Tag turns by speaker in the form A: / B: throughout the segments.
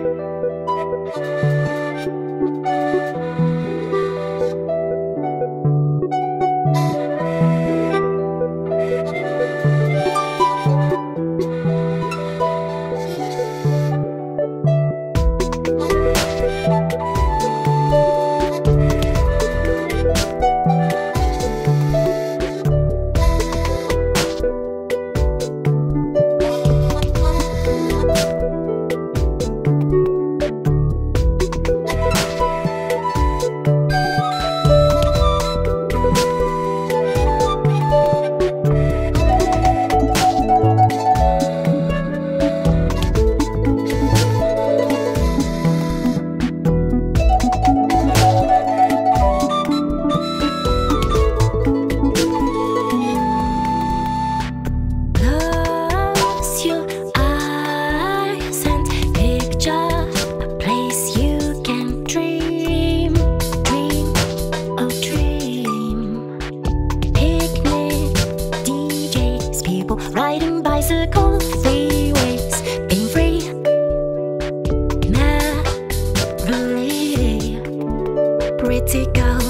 A: you people riding bicycles, freeways, being free. Merrily, pretty girl.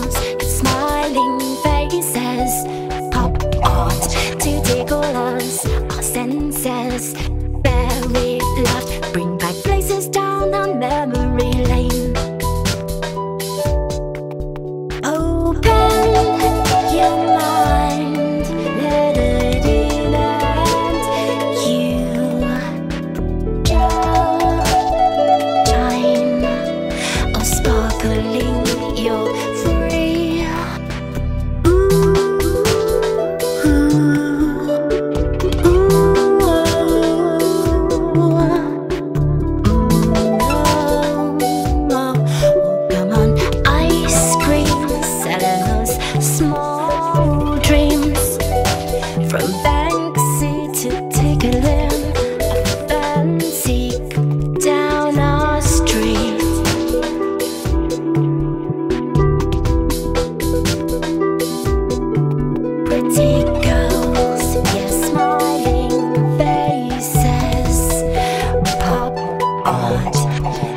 A: art